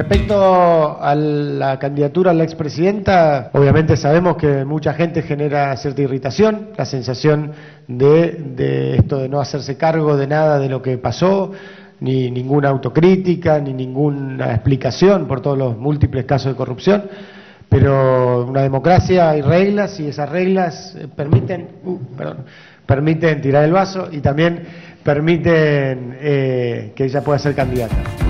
Respecto a la candidatura a la expresidenta, obviamente sabemos que mucha gente genera cierta irritación, la sensación de, esto de no hacerse cargo de nada de lo que pasó, ni ninguna autocrítica, ni ninguna explicación por todos los múltiples casos de corrupción. Pero una democracia hay reglas y esas reglas eh, permiten, uh, permiten tirar el vaso y también permiten eh, que ella pueda ser candidata.